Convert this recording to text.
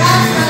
That's